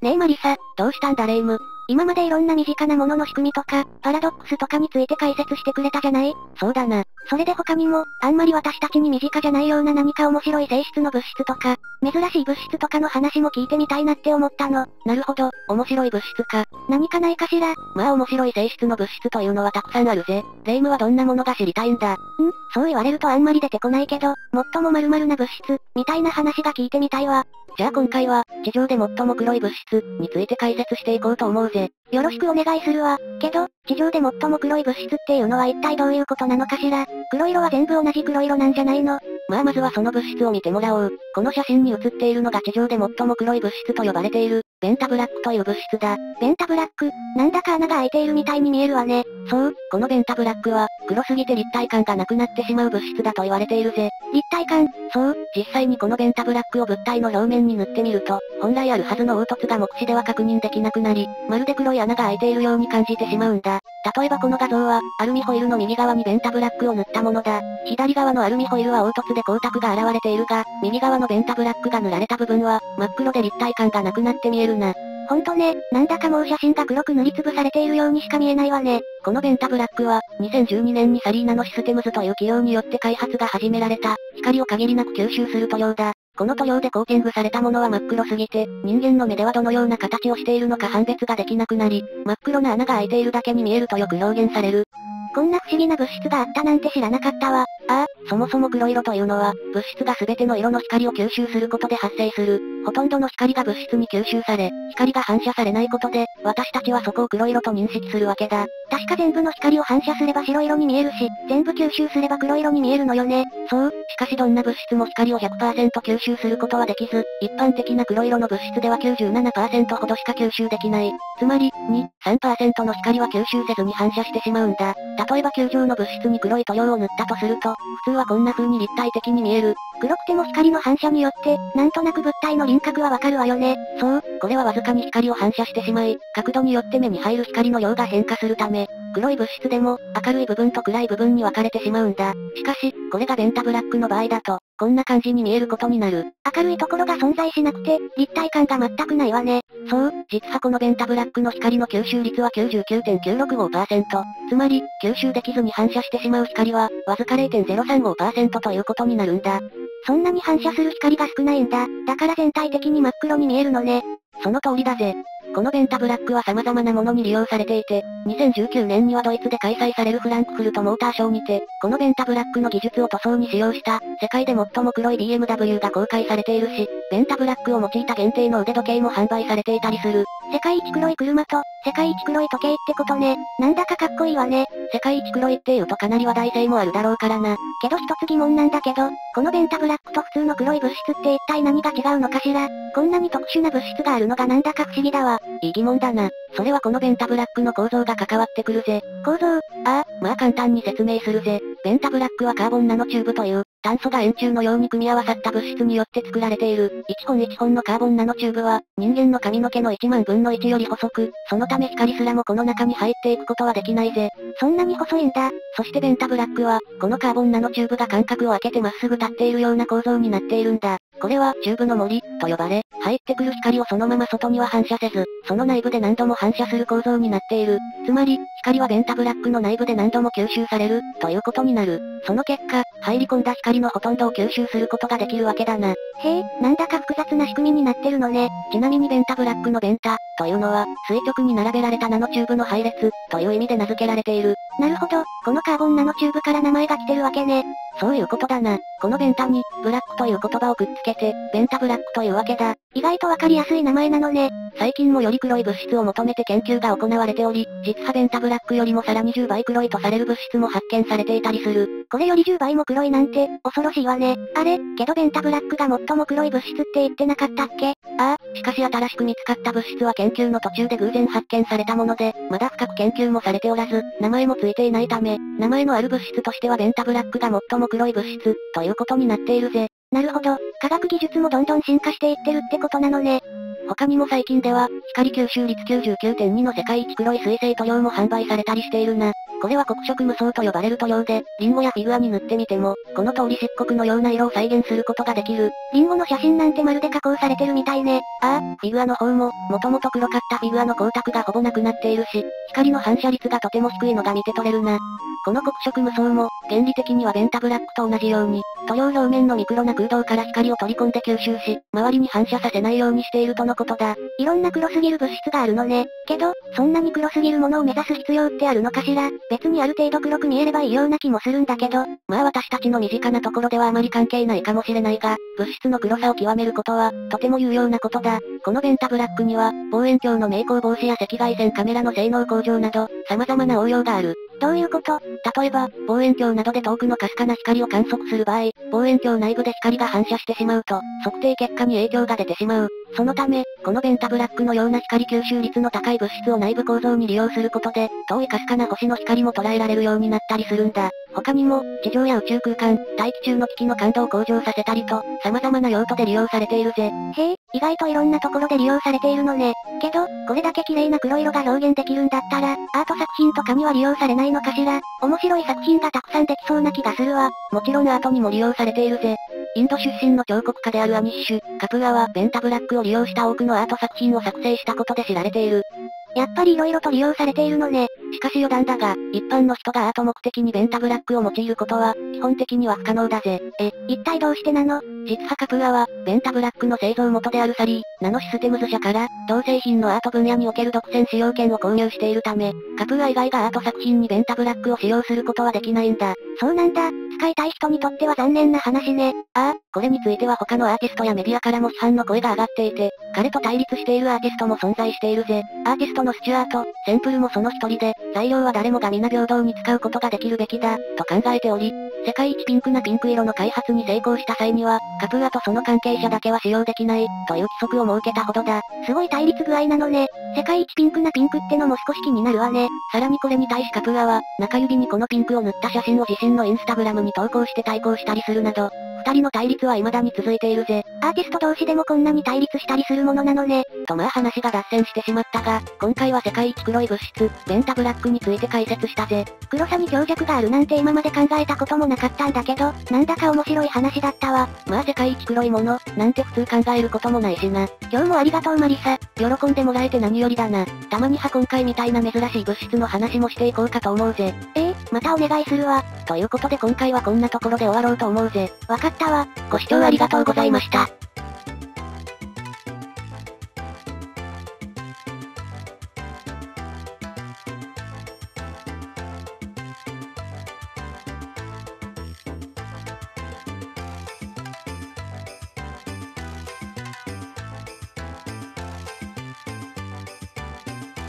ねえマリサ、どうしたんだレイム？今までいろんな身近なものの仕組みとか、パラドックスとかについて解説してくれたじゃない？そうだな。それで他にも、あんまり私たちに身近じゃないような何か面白い性質の物質とか、珍しい物質とかの話も聞いてみたいなって思ったの。なるほど、面白い物質か。何かないかしら？まあ面白い性質の物質というのはたくさんあるぜ。レイムはどんなものが知りたいんだ？ん？そう言われるとあんまり出てこないけど、最も〇〇な物質、みたいな話が聞いてみたいわ。じゃあ今回は、地上で最も黒い物質、について解説していこうと思うぜ。ぜよろしくお願いするわ。けど、地上で最も黒い物質っていうのは一体どういうことなのかしら黒色は全部同じ黒色なんじゃないのまあまずはその物質を見てもらおう。この写真に写っているのが地上で最も黒い物質と呼ばれている、ベンタブラックという物質だ。ベンタブラックなんだか穴が開いているみたいに見えるわね。そう、このベンタブラックは、黒すぎて立体感がなくなってしまう物質だと言われているぜ。立体感そう、実際にこのベンタブラックを物体の表面に塗ってみると、本来あるはずの凹凸が目視では確認できなくなり、まるで黒い穴が開いているように感じてしまうんだ。例えばこの画像は、アルミホイルの右側にベンタブラックを塗ったものだ。左側のアルミホイルは凹凸で光沢が現れているが、右側のベンタブラックが塗られた部分は、真っ黒で立体感がなくなって見えるな。ほんとね、なんだかもう写真が黒く塗りつぶされているようにしか見えないわね。このベンタブラックは、2012年にサリーナのシステムズという企業によって開発が始められた、光を限りなく吸収する塗料だ。この塗料でコーティングされたものは真っ黒すぎて、人間の目ではどのような形をしているのか判別ができなくなり、真っ黒な穴が開いているだけに見えるとよく表現される。こんな不思議な物質があったなんて知らなかったわ。ああ、そもそも黒色というのは、物質が全ての色の光を吸収することで発生する。ほとんどの光が物質に吸収され、光が反射されないことで、私たちはそこを黒色と認識するわけだ。確か全部の光を反射すれば白色に見えるし、全部吸収すれば黒色に見えるのよね。そう、しかしどんな物質も光を100%吸収することはできず、一般的な黒色の物質では97%ほどしか吸収できない。つまり、2、3%の光は吸収せずに反射してしまうんだ。例えば球状の物質に黒い塗料を塗ったとすると、普通はこんな風に立体的に見える。黒くても光の反射によって、なんとなく物体の輪郭はわかるわよね。そう、これはわずかに光を反射してしまい、角度によって目に入る光の量が変化するため、黒い物質でも、明るい部分と暗い部分に分かれてしまうんだ。しかし、これがベンタブラックの場合だと、こんな感じに見えることになる。明るいところが存在しなくて、立体感が全くないわね。そう、実はこのベンタブラックの光の吸収率は99.965%。つまり、吸収できずに反射してしまう光は、わずか0.035%ということになるんだ。そんなに反射する光が少ないんだ。だから全体的に真っ黒に見えるのね。その通りだぜ。このベンタブラックは様々なものに利用されていて、2019年にはドイツで開催されるフランクフルトモーターショーにて、このベンタブラックの技術を塗装に使用した、世界で最も黒い BMW が公開されているし、ベンタブラックを用いた限定の腕時計も販売されていたりする。世界一黒い車と、世界一黒い時計ってことね。なんだかかっこいいわね。世界一黒いって言うとかなり話題性もあるだろうからな。けど一つ疑問なんだけど、このベンタブラックと普通の黒い物質って一体何が違うのかしら？こんなに特殊な物質があるのがなんだか不思議だわ。いい疑問だな。それはこのベンタブラックの構造が関わってくるぜ。構造？ああ、まあ簡単に説明するぜ。ベンタブラックはカーボンナノチューブという、炭素が円柱のように組み合わさった物質によって作られている。1本1本のカーボンナノチューブは、人間の髪の毛の1万分の1より細く、そのため光すらもこの中に入っていくことはできないぜ。そんなに細いんだ。そしてベンタブラックは、このカーボンナノチューブが間隔を空けてまっすぐ立っているような構造になっているんだ。これは、チューブの森、と呼ばれ、入ってくる光をそのまま外には反射せず、その内部で何度も反射する構造になっている。つまり、光はベンタブラックの内部で何度も吸収される、ということになる。その結果、入り込んだ光のほとんどを吸収することができるわけだな。へえ、なんだか複雑な仕組みになってるのね。ちなみにベンタブラックのベンタ、というのは、垂直に並べられたナノチューブの配列、という意味で名付けられている。なるほど、このカーボンナノチューブから名前が来てるわけね。そういうことだな。このベンタに、ブラックという言葉をくっつけて、ベンタブラックというわけだ。意外とわかりやすい名前なのね。最近もより黒い物質を求めて研究が行われており、実はベンタブラックよりもさらに10倍黒いとされる物質も発見されていたりする。これより10倍も黒いなんて、恐ろしいわね。あれ、けどベンタブラックが最も黒い物質って言ってなかったっけ？ああ、しかし新しく見つかった物質は研究の途中で偶然発見されたもので、まだ深く研究もされておらず、名前もついていないため、名前のある物質としてはベンタブラックが最も黒い物質、ということになっているぜ。なるほど、科学技術もどんどん進化していってるってことなのね。他にも最近では、光吸収率99.2の世界一黒い水性塗料も販売されたりしているな。これは黒色無双と呼ばれる塗料で、リンゴやフィグアに塗ってみても、この通り漆黒のような色を再現することができる。リンゴの写真なんてまるで加工されてるみたいね。ああ、フィグアの方も、もともと黒かったフィグアの光沢がほぼなくなっているし、光の反射率がとても低いのが見て取れるな。この黒色無双も、原理的にはベンタブラックと同じように、塗料表面のミクロな空洞から光を取り込んで吸収し、周りに反射させないようにしているとのことだ。いろんな黒すぎる物質があるのね。けど、そんなに黒すぎるものを目指す必要ってあるのかしら別にある程度黒く見えればいいような気もするんだけど。まあ私たちの身近なところではあまり関係ないかもしれないが、物質の黒さを極めることは、とても有用なことだ。このベンタブラックには、望遠鏡の明光防止や赤外線カメラの性能向上など、様々な応用がある。どういうこと？例えば、望遠鏡などで遠くのかすかな光を観測する場合、望遠鏡内部で光が反射してしまうと、測定結果に影響が出てしまう。そのため、このベンタブラックのような光吸収率の高い物質を内部構造に利用することで、遠いかすかな星の光も捉えられるようになったりするんだ。他にも、地上や宇宙空間、大気中の機器の感度を向上させたりと、様々な用途で利用されているぜ。へえ、意外といろんなところで利用されているのね。けど、これだけ綺麗な黒色が表現できるんだったら、アート作品とかには利用されないのかしら。面白い作品がたくさんできそうな気がするわ。もちろんアートにも利用されているぜ。インド出身の彫刻家であるアニッシュ、カプーアはベンタブラックを利用した多くのアート作品を作成したことで知られている。やっぱり色々と利用されているのね。しかし余談だが、一般の人がアート目的にベンタブラックを用いることは、基本的には不可能だぜ。え、一体どうしてなの？実はカプーアは、ベンタブラックの製造元であるサリー、ナノシステムズ社から、同製品のアート分野における独占使用権を購入しているため、カプーア以外がアート作品にベンタブラックを使用することはできないんだ。そうなんだ。使いたい人にとっては残念な話ね。ああ、これについては他のアーティストやメディアからも批判の声が上がっていて、彼と対立しているアーティストも存在しているぜ。アーティストのスチュアート、センプルもその一人で、材料は誰もが皆平等に使うことができるべきだ、と考えており、世界一ピンクなピンク色の開発に成功した際には、カプーアとその関係者だけは使用できない、という規則を設けたほどだ。すごい対立具合なのね。世界一ピンクなピンクってのも少し気になるわね。さらにこれに対しカプーアは、中指にこのピンクを塗った写真を自身のインスタグラムに投稿して対抗したりするなど、二人の対立は未だに続いているぜ。アーティスト同士でもこんなに対立したりするものなのね。とまあ話が脱線してしまったが、今回は世界一黒い物質、ベンタブラックについて解説したぜ。黒さに強弱があるなんて今まで考えたこともなかったんだけど、なんだか面白い話だったわ。まあ世界一黒いもの、なんて普通考えることもないしな。今日もありがとうマリサ。喜んでもらえて何よりだな。たまには今回みたいな珍しい物質の話もしていこうかと思うぜ。えー、またお願いするわ。ということで今回はこんなところで終わろうと思うぜ。わかったわ。ご視聴ありがとうございました。